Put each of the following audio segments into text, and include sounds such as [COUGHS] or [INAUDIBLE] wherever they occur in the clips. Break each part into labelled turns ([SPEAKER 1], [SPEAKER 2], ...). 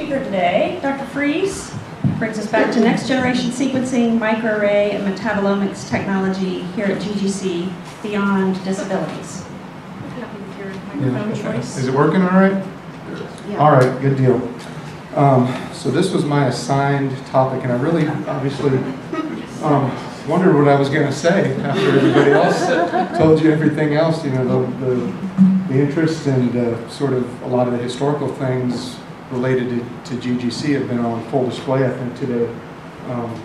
[SPEAKER 1] speaker today, Dr. Friez, brings us back to next generation sequencing, microarray, and metabolomics technology here at GGC Beyond Disabilities. Happy with your microphone choice.
[SPEAKER 2] Is it working all right? All right, good deal. Um, So this was my assigned topic, and I really obviously um, wondered what I was going to say after everybody else told you everything else, you know, the, the, the interest and uh, sort of a lot of the historical things related to, to GGC have been on full display, I think, today. Um,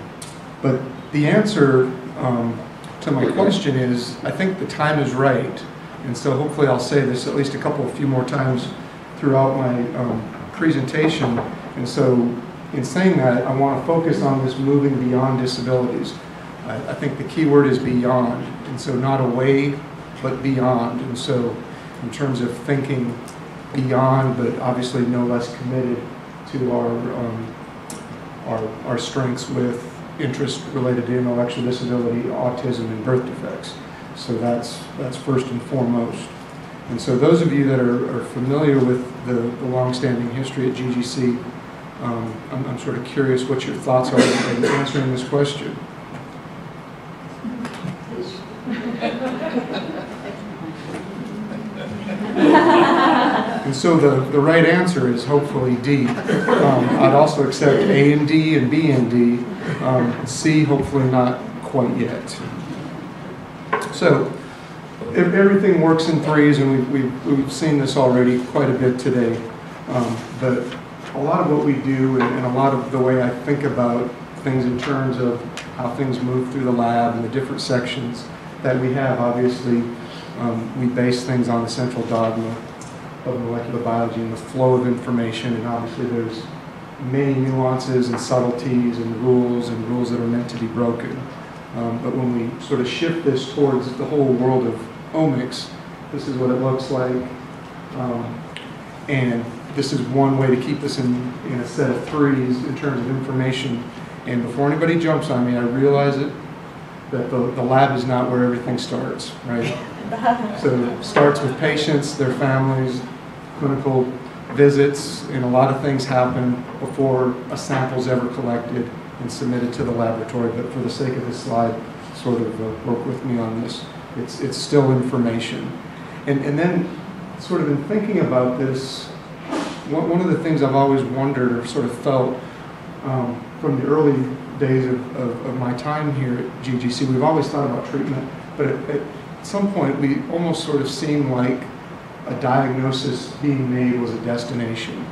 [SPEAKER 2] But the answer um, to my question is, I think the time is right. And so hopefully I'll say this at least a couple, a few more times throughout my um, presentation. And so in saying that, I want to focus on this moving beyond disabilities. I, I think the key word is beyond. And so not away, but beyond. And so in terms of thinking beyond, but obviously no less committed to our, um, our, our strengths with interest related to intellectual disability, autism, and birth defects. So that's, that's first and foremost. And so those of you that are, are familiar with the, the longstanding history at GGC, um, I'm, I'm sort of curious what your thoughts are in answering this question. And so the, the right answer is hopefully D. Um, I'd also accept A and D and B and D. Um, C, hopefully not quite yet. So if everything works in threes, and we've, we've, we've seen this already quite a bit today, um, but a lot of what we do and, and a lot of the way I think about things in terms of how things move through the lab and the different sections that we have, obviously, um, we base things on the central dogma of molecular biology and the flow of information, and obviously there's many nuances and subtleties and rules and rules that are meant to be broken. Um, but when we sort of shift this towards the whole world of omics, this is what it looks like. Um, and this is one way to keep this in, in a set of threes in terms of information. And before anybody jumps on me, I realize it, that the, the lab is not where everything starts, right? [LAUGHS] So it starts with patients, their families, clinical visits, and a lot of things happen before a sample is ever collected and submitted to the laboratory. But for the sake of this slide, sort of uh, work with me on this. It's, it's still information. And, and then, sort of in thinking about this, one, one of the things I've always wondered or sort of felt um, from the early days of, of, of my time here at GGC, we've always thought about treatment, but at, at some point we almost sort of seem like a diagnosis being made was a destination.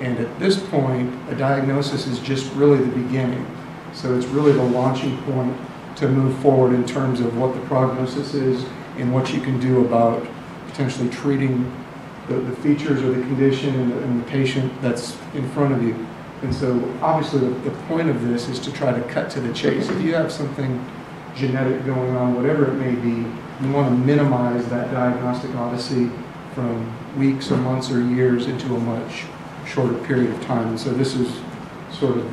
[SPEAKER 2] And at this point, a diagnosis is just really the beginning. So it's really the launching point to move forward in terms of what the prognosis is and what you can do about potentially treating the, the features or the condition and the, and the patient that's in front of you. And so obviously the, the point of this is to try to cut to the chase. If you have something genetic going on, whatever it may be, you want to minimize that diagnostic odyssey from weeks or months or years into a much shorter period of time. And so this is sort of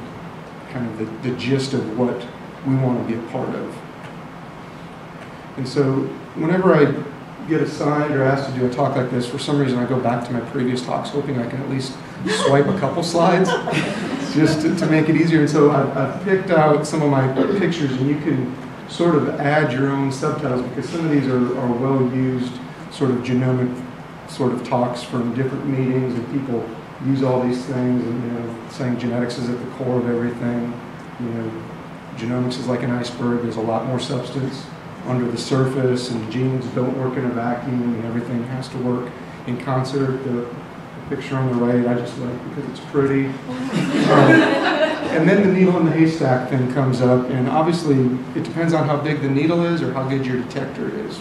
[SPEAKER 2] kind of the, the gist of what we want to be a part of. And so whenever I get assigned or asked to do a talk like this, for some reason I go back to my previous talks hoping I can at least swipe a couple slides [LAUGHS] just to, to make it easier. And so I've, I've picked out some of my pictures and you can sort of add your own subtitles because some of these are, are well-used sort of genomic sort of talks from different meetings and people use all these things and, you know, saying genetics is at the core of everything. You know, genomics is like an iceberg. There's a lot more substance under the surface and genes don't work in a vacuum and everything has to work in concert. The, the picture on the right I just like because it's pretty. Um, and then the needle in the haystack thing comes up and obviously it depends on how big the needle is or how good your detector is.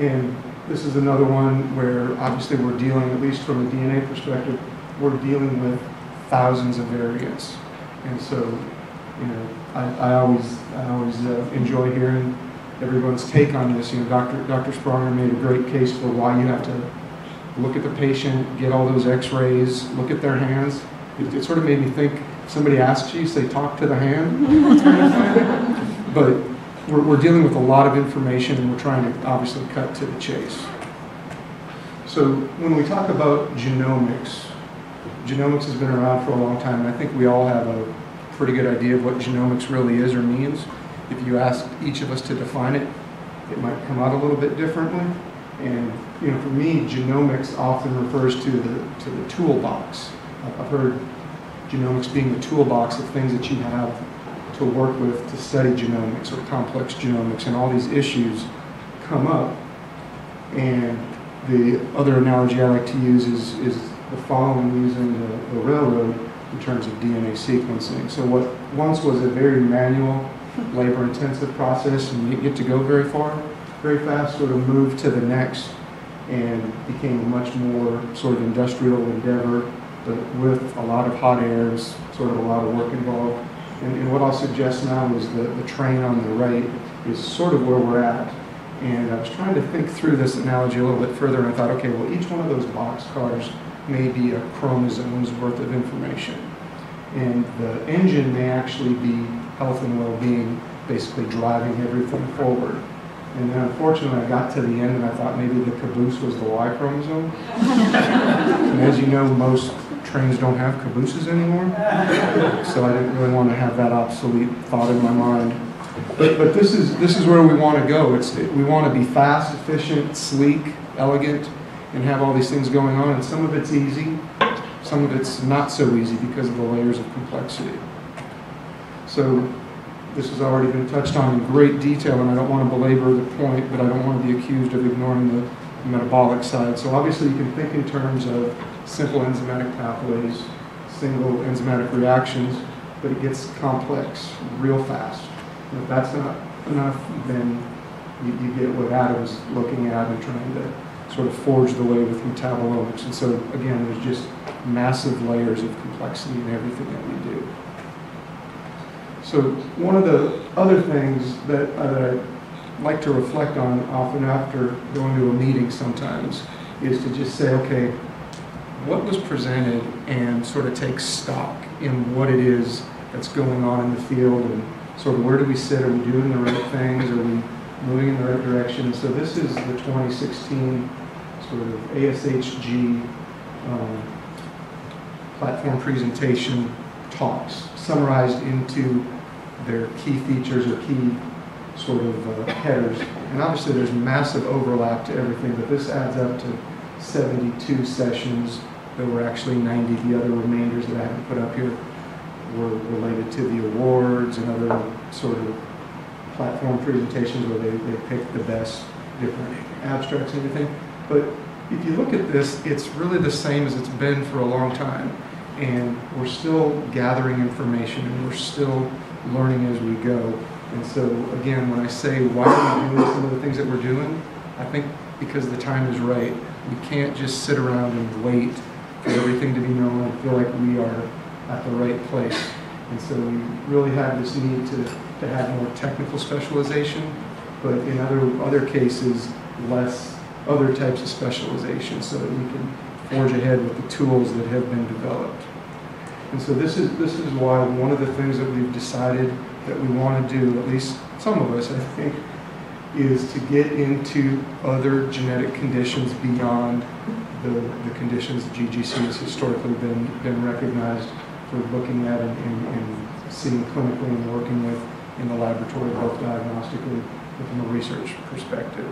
[SPEAKER 2] And this is another one where obviously we're dealing, at least from a DNA perspective, we're dealing with thousands of variants. And so, you know, I, I always, I always uh, enjoy hearing everyone's take on this. You know, Dr. Dr. Spranger made a great case for why you have to look at the patient, get all those x-rays, look at their hands. It, it sort of made me think, if somebody asks you, say, talk to the hand. [LAUGHS] but we're, we're dealing with a lot of information and we're trying to obviously cut to the chase. So when we talk about genomics, genomics has been around for a long time, and I think we all have a pretty good idea of what genomics really is or means. If you ask each of us to define it, it might come out a little bit differently. And, you know, for me, genomics often refers to the, to the toolbox. I've heard genomics being the toolbox of things that you have to work with to study genomics or complex genomics, and all these issues come up. And the other analogy I like to use is, is the following using the, the railroad in terms of DNA sequencing. So what once was a very manual, [LAUGHS] labor-intensive process, and you get to go very far, very fast, sort of moved to the next and became a much more sort of industrial endeavor, but with a lot of hot airs, sort of a lot of work involved. And, and what I'll suggest now is the, the train on the right is sort of where we're at. And I was trying to think through this analogy a little bit further, and I thought, okay, well, each one of those boxcars may be a chromosome's worth of information. And the engine may actually be health and well-being, basically driving everything forward. And then unfortunately, I got to the end and I thought maybe the caboose was the Y chromosome. [LAUGHS] And as you know, most trains don't have cabooses anymore. So I didn't really want to have that obsolete thought in my mind. But, but this is, this is where we want to go. It's, we want to be fast, efficient, sleek, elegant, and have all these things going on. And some of it's easy, some of it's not so easy because of the layers of complexity. So this has already been touched on in great detail, and I don't want to belabor the point, but I don't want to be accused of ignoring the metabolic side. So obviously you can think in terms of simple enzymatic pathways, single enzymatic reactions, but it gets complex real fast. And if that's not enough, then you, you get what Adam's looking at and trying to sort of forge the way with metabolomics. And so again, there's just massive layers of complexity in everything that we do. So one of the other things that, uh, that I like to reflect on often after going to a meeting sometimes is to just say, okay, what was presented and sort of take stock in what it is that's going on in the field and sort of where do we sit? Are we doing the right things? Are we moving in the right direction? So this is the 2016 sort of ASHG um, platform presentation talks summarized into their key features or key sort of uh, headers. And obviously there's massive overlap to everything, but this adds up to 72 sessions. There were actually 90. The other remainders that I haven't put up here were related to the awards and other sort of platform presentations where they, they picked the best different abstracts and everything. But if you look at this, it's really the same as it's been for a long time. And we're still gathering information and we're still learning as we go. And so, again, when I say why are we doing some of the things that we're doing, I think because the time is right. We can't just sit around and wait for everything to be known and feel like we are at the right place. And so we really have this need to, to have more technical specialization, but in other, other cases, less other types of specialization so that we can forge ahead with the tools that have been developed. And so this is, this is why one of the things that we've decided that we want to do, at least some of us, I think, is to get into other genetic conditions beyond the, the conditions that GGC has historically been, been recognized for looking at and, and, and seeing clinically and working with in the laboratory, both diagnostically and from a research perspective.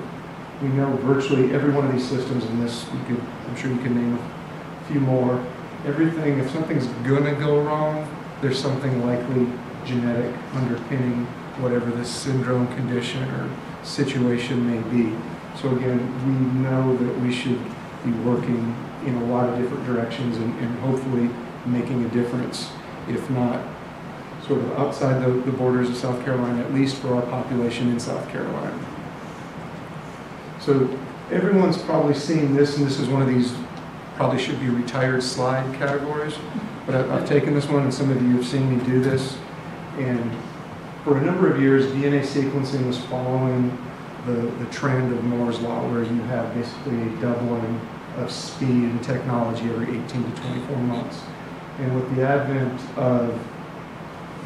[SPEAKER 2] We know virtually every one of these systems in this, could, I'm sure you can name a few more. Everything, if something's gonna go wrong, there's something likely genetic underpinning whatever this syndrome condition or situation may be. So again, we know that we should be working in a lot of different directions and, and hopefully making a difference, if not sort of outside the, the borders of South Carolina, at least for our population in South Carolina. So everyone's probably seen this, and this is one of these probably should be retired slide categories. But I've, I've taken this one, and some of you have seen me do this. And for a number of years, DNA sequencing was following the, the trend of Moore's Law, where you have basically a doubling of speed and technology every 18 to 24 months. And with the advent of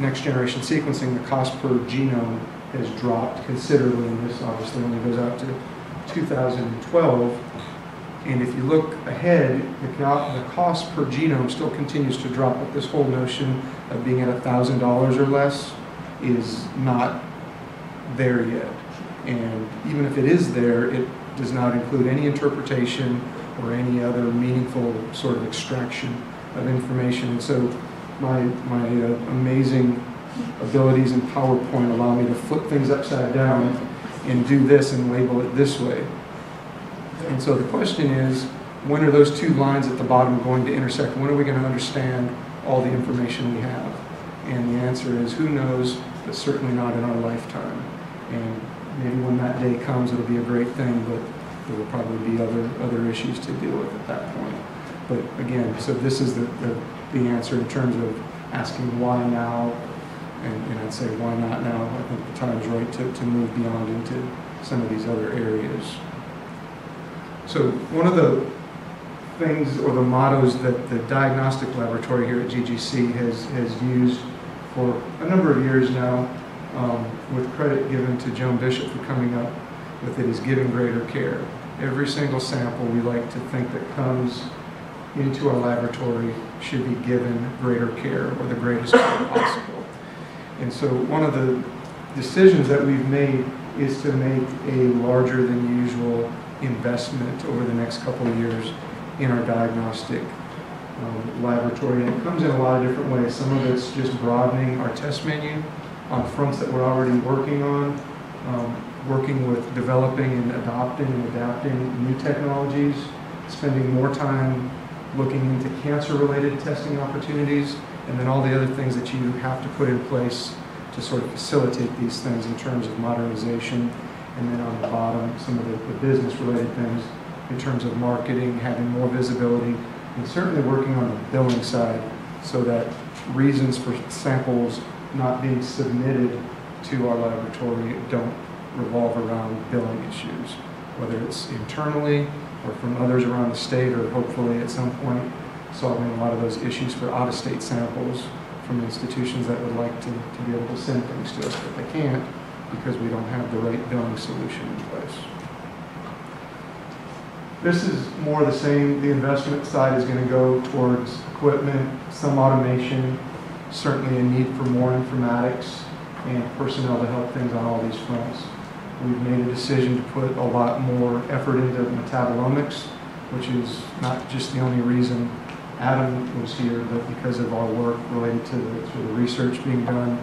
[SPEAKER 2] next generation sequencing, the cost per genome has dropped considerably, and this obviously only goes out to 2012. And if you look ahead, the cost per genome still continues to drop, but this whole notion of being at $1,000 or less is not there yet. And even if it is there, it does not include any interpretation or any other meaningful sort of extraction of information. And so my, my uh, amazing abilities in PowerPoint allow me to flip things upside down and do this and label it this way. And so the question is, when are those two lines at the bottom going to intersect? When are we going to understand all the information we have? And the answer is, who knows, but certainly not in our lifetime. And maybe when that day comes, it'll be a great thing, but there will probably be other, other issues to deal with at that point. But again, so this is the, the, the answer in terms of asking why now, and, and I'd say why not now? I think the time's right to, to move beyond into some of these other areas. So one of the things or the mottos that the diagnostic laboratory here at GGC has, has used for a number of years now, um, with credit given to Joan Bishop for coming up with it, is giving greater care. Every single sample we like to think that comes into our laboratory should be given greater care or the greatest care possible. And so one of the decisions that we've made is to make a larger than usual investment over the next couple of years in our diagnostic um, laboratory. And it comes in a lot of different ways. Some of it's just broadening our test menu on fronts that we're already working on, um, working with developing and adopting and adapting new technologies, spending more time looking into cancer-related testing opportunities, and then all the other things that you have to put in place to sort of facilitate these things in terms of modernization. And then on the bottom, some of the, the business-related things in terms of marketing, having more visibility, and certainly working on the billing side so that reasons for samples not being submitted to our laboratory don't revolve around billing issues, whether it's internally or from others around the state, or hopefully at some point solving a lot of those issues for out-of-state samples from institutions that would like to, to be able to send things to us, but they can't because we don't have the right billing solution in place. This is more the same. The investment side is going to go towards equipment, some automation, certainly a need for more informatics and personnel to help things on all these fronts. We've made a decision to put a lot more effort into metabolomics, which is not just the only reason Adam was here, but because of our work related to the, to the research being done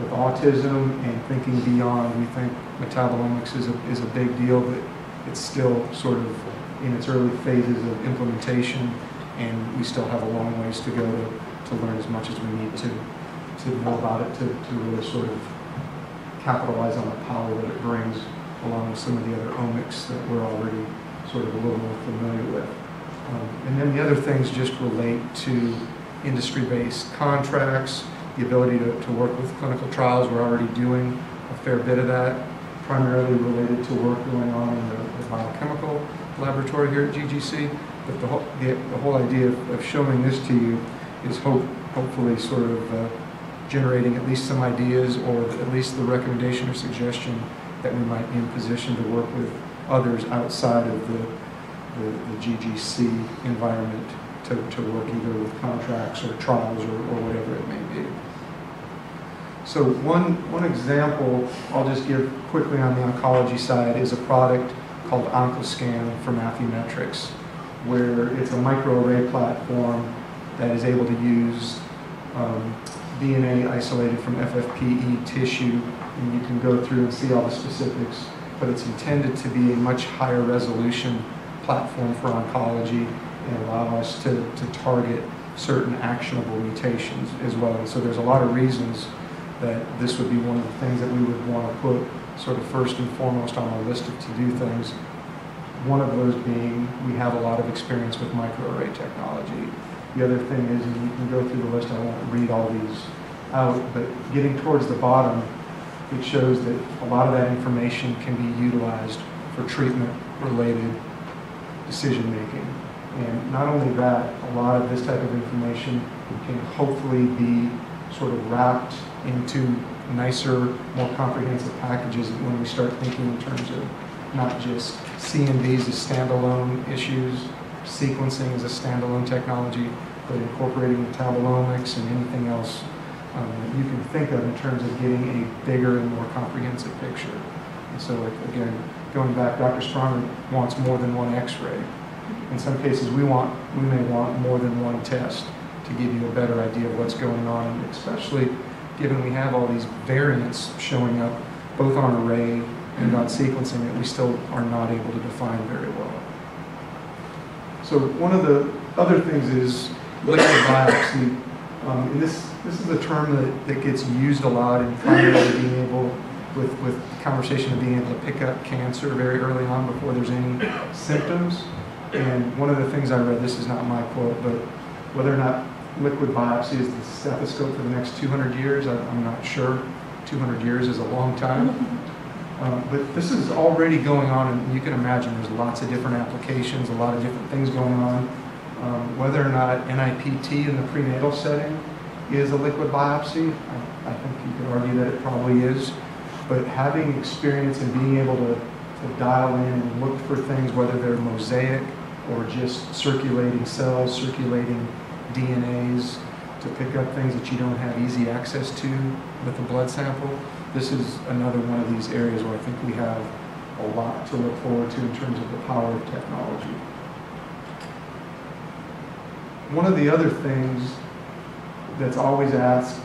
[SPEAKER 2] with autism and thinking beyond. We think metabolomics is a, is a big deal, but it's still sort of in its early phases of implementation, and we still have a long ways to go to, to learn as much as we need to, to know about it, to, to really sort of capitalize on the power that it brings, along with some of the other omics that we're already sort of a little more familiar with. Um, and then the other things just relate to industry-based contracts, the ability to, to work with clinical trials. We're already doing a fair bit of that, primarily related to work going on in the, the biochemical laboratory here at GGC. But the whole, the, the whole idea of, of showing this to you is hope, hopefully sort of uh, generating at least some ideas or at least the recommendation or suggestion that we might be in position to work with others outside of the, the, the GGC environment to, to work either with contracts or trials or, or whatever it may be. So one, one example I'll just give quickly on the oncology side is a product called OncoScan from Affymetrix, where it's a microarray platform that is able to use um, DNA isolated from FFPE tissue, and you can go through and see all the specifics, but it's intended to be a much higher resolution platform for oncology and allow us to, to target certain actionable mutations as well. And so there's a lot of reasons that this would be one of the things that we would want to put sort of first and foremost on our list of to-do things. One of those being we have a lot of experience with microarray technology. The other thing is, and you can go through the list, I won't read all these out, but getting towards the bottom, it shows that a lot of that information can be utilized for treatment-related decision-making. And not only that, a lot of this type of information can hopefully be sort of wrapped into nicer, more comprehensive packages when we start thinking in terms of not just CNVs as standalone issues, sequencing as a standalone technology, but incorporating metabolomics and anything else um, that you can think of in terms of getting a bigger and more comprehensive picture. And so, again, going back, Dr. Spranger wants more than one X-ray. In some cases, we want, we may want more than one test to give you a better idea of what's going on, especially given we have all these variants showing up both on array and on sequencing that we still are not able to define very well. So one of the other things is liquid biopsy. Um, and this, this is a term that, that gets used a lot in primarily [LAUGHS] being able, with, with conversation of being able to pick up cancer very early on before there's any symptoms. And one of the things I read, this is not my quote, but whether or not liquid biopsy is the stethoscope for the next 200 years, I- I'm not sure. 200 years is a long time. [LAUGHS] Um, But this is already going on, and you can imagine there's lots of different applications, a lot of different things going on. Um, Whether or not NIPT in the prenatal setting is a liquid biopsy, I I think you could argue that it probably is. But having experience and being able to to dial in and look for things, whether they're mosaic or just circulating cells, circulating DNAs, to pick up things that you don't have easy access to with a blood sample, this is another one of these areas where I think we have a lot to look forward to in terms of the power of technology. One of the other things that's always asked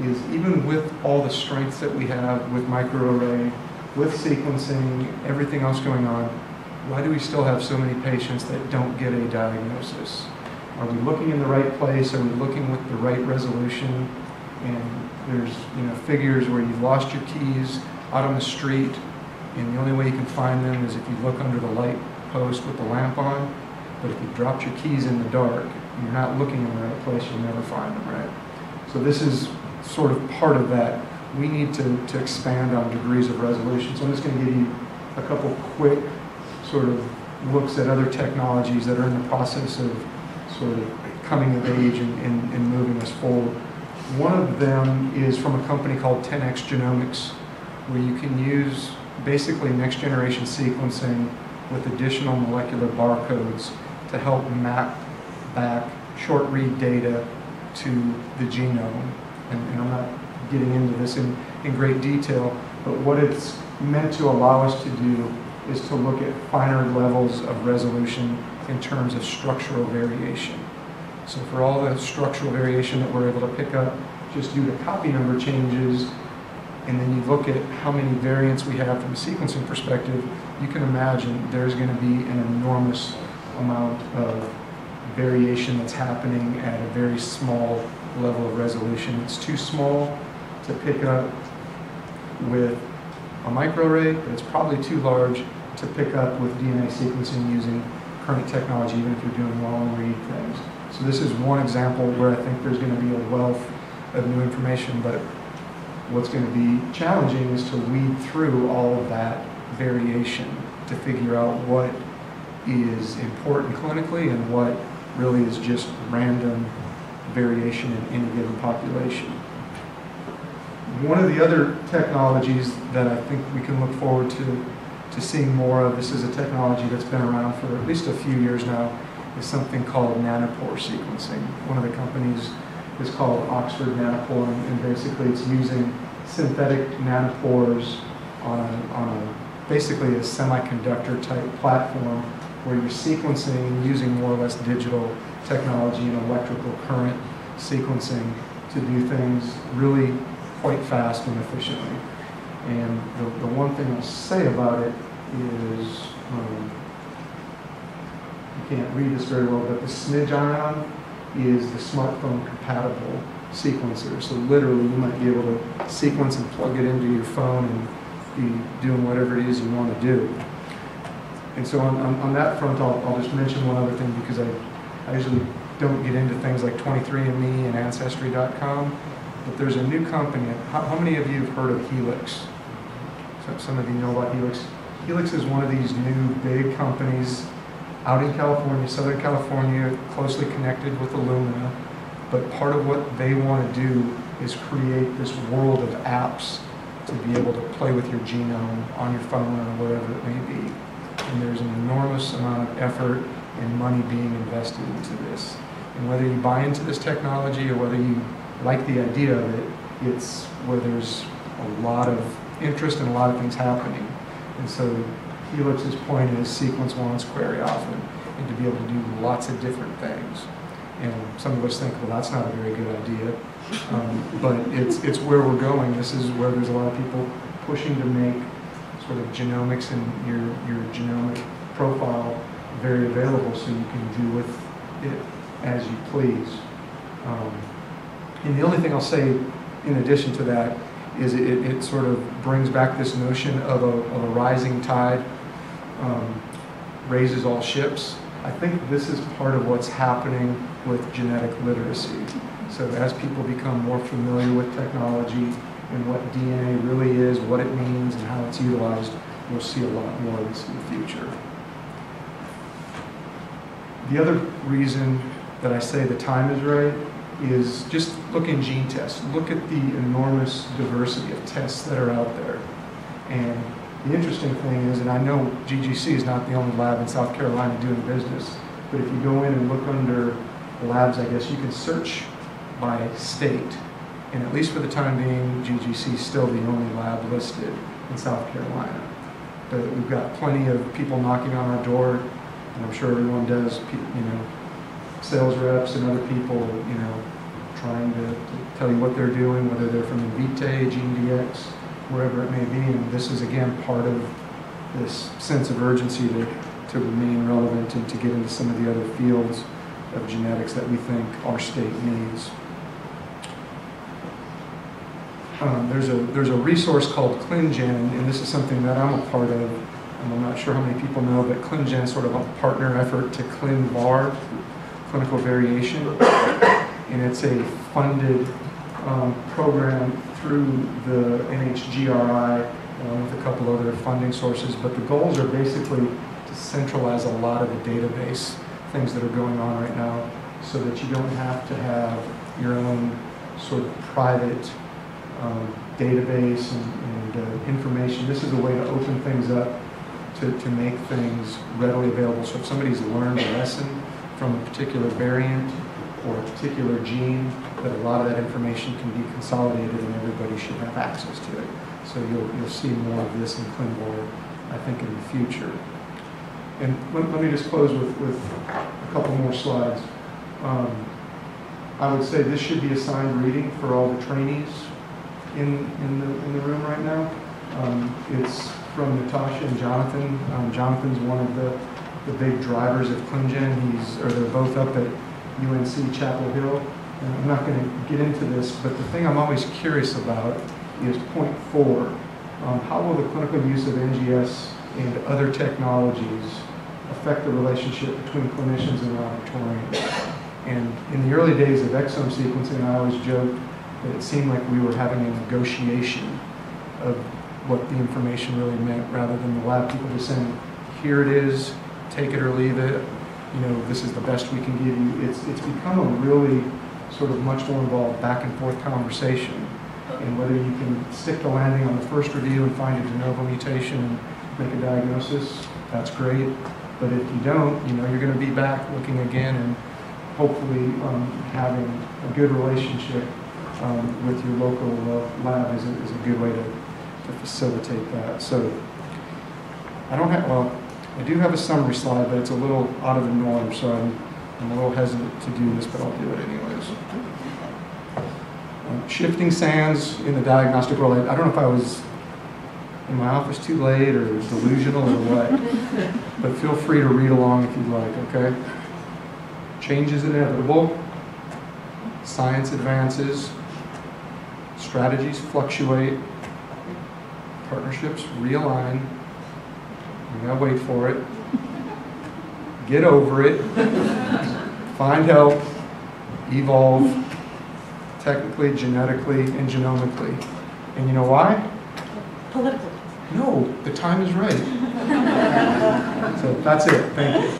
[SPEAKER 2] is even with all the strengths that we have with microarray, with sequencing, everything else going on, why do we still have so many patients that don't get a diagnosis? Are we looking in the right place? Are we looking with the right resolution? And there's, you know, figures where you've lost your keys out on the street, and the only way you can find them is if you look under the light post with the lamp on. But if you dropped your keys in the dark, you're not looking in the right place, you'll never find them, right? So this is sort of part of that. We need to, to expand on degrees of resolution. So I'm just going to give you a couple quick sort of looks at other technologies that are in the process of sort of coming of age and, and, and moving us forward. One of them is from a company called 10x Genomics, where you can use basically next generation sequencing with additional molecular barcodes to help map back short read data to the genome. And, and I'm not getting into this in, in great detail, but what it's meant to allow us to do is to look at finer levels of resolution in terms of structural variation. So for all the structural variation that we're able to pick up just due to copy number changes, and then you look at how many variants we have from a sequencing perspective, you can imagine there's going to be an enormous amount of variation that's happening at a very small level of resolution. It's too small to pick up with a microarray, but it's probably too large to pick up with DNA sequencing using current technology, even if you're doing long read things. So this is one example where I think there's going to be a wealth of new information, but what's going to be challenging is to weed through all of that variation to figure out what is important clinically and what really is just random variation in any given population. One of the other technologies that I think we can look forward to, to seeing more of, this is a technology that's been around for at least a few years now, is something called nanopore sequencing. One of the companies is called Oxford Nanopore, and, basically it's using synthetic nanopores on a, on a basically a semiconductor type platform where you're sequencing using more or less digital technology and electrical current sequencing to do things really quite fast and efficiently. And the, the one thing I'll say about it is, um, you can't read this very well, but the SmidgION is the smartphone compatible sequencer. So literally, you might be able to sequence and plug it into your phone and be doing whatever it is you want to do. And so on, on, on that front, I'll, I'll just mention one other thing because I, I usually don't get into things like 23andMe and Ancestry.com, but there's a new company. How, how many of you have heard of Helix? So, some of you know about Helix. Helix is one of these new big companies out in California, Southern California, closely connected with Illumina. But part of what they want to do is create this world of apps to be able to play with your genome on your phone or whatever it may be. And there's an enormous amount of effort and money being invested into this. And whether you buy into this technology or whether you like the idea it, it's where there's a lot of interest and a lot of things happening. And so Helix's point is sequence once, query often, and to be able to do lots of different things. And some of us think, well, that's not a very good idea. Um, but it's, it's where we're going. This is where there's a lot of people pushing to make sort of genomics and your, your genomic profile very available so you can do with it as you please. Um, and the only thing I'll say in addition to that is it, it sort of brings back this notion of a, of a rising tide um, raises all ships. I think this is part of what's happening with genetic literacy. So as people become more familiar with technology and what DNA really is, what it means, and how it's utilized, we'll see a lot more of this in the future. The other reason that I say the time is right is just look in GeneTests. Look at the enormous diversity of tests that are out there. And the interesting thing is, and I know GGC is not the only lab in South Carolina doing business, but if you go in and look under the labs, I guess you can search by state. And at least for the time being, GGC is still the only lab listed in South Carolina. But we've got plenty of people knocking on our door, and I'm sure everyone does, you know, sales reps and other people, you know, trying to, to tell you what they're doing, whether they're from Invitae, GeneDx, wherever it may be. And this is again part of this sense of urgency to, to remain relevant and to get into some of the other fields of genetics that we think our state needs. Um, there's a there's a resource called ClinGen, and this is something that I'm a part of. And I'm not sure how many people know, but ClinGen is sort of a partner effort to ClinVar, clinical variation, [COUGHS] and it's a funded um, program through the NHGRI along with a couple other funding sources. But the goals are basically to centralize a lot of the database things that are going on right now, so that you don't have to have your own sort of private um, database and, and uh, information. This is a way to open things up to, to make things readily available. So if somebody's learned a lesson from a particular variant or a particular gene, that a lot of that information can be consolidated and everybody should have access to it. So you'll, you'll see more of this in ClinVar, I think, in the future. And let, let me just close with, with a couple more slides. Um, I would say this should be assigned reading for all the trainees in, in, the, in the room right now. Um, it's from Natasha and Jonathan. Um, Jonathan's one of the, the big drivers of ClinGen. He's, or they're both up at UNC Chapel Hill. And I'm not going to get into this, but the thing I'm always curious about is point four. Um, how will the clinical use of NGS and other technologies affect the relationship between clinicians and laboratorians? And in the early days of exome sequencing, I always joked that it seemed like we were having a negotiation of what the information really meant rather than the lab people just saying, here it is, take it or leave it, you know, this is the best we can give you. It's, it's become a really sort of much more involved back and forth conversation. And whether you can stick the landing on the first review and find a de novo mutation and make a diagnosis, that's great. But if you don't, you know, you're going to be back looking again and hopefully um, having a good relationship um, with your local uh, lab is a, is a good way to, to facilitate that. So I don't have, well, I do have a summary slide, but it's a little out of the norm, so I'm, I'm a little hesitant to do this, but I'll do it anyways. Um, Shifting sands in the diagnostic world. I I don't know if I was in my office too late or delusional or what, [LAUGHS] but feel free to read along if you'd like, okay? Change is inevitable. Science advances. Strategies fluctuate. Partnerships realign. You gotta wait for it. Get over it. Find help. Evolve. Technically, genetically, and genomically. And you know why?
[SPEAKER 1] Politically.
[SPEAKER 2] No, the time is right. So that's it. Thank you.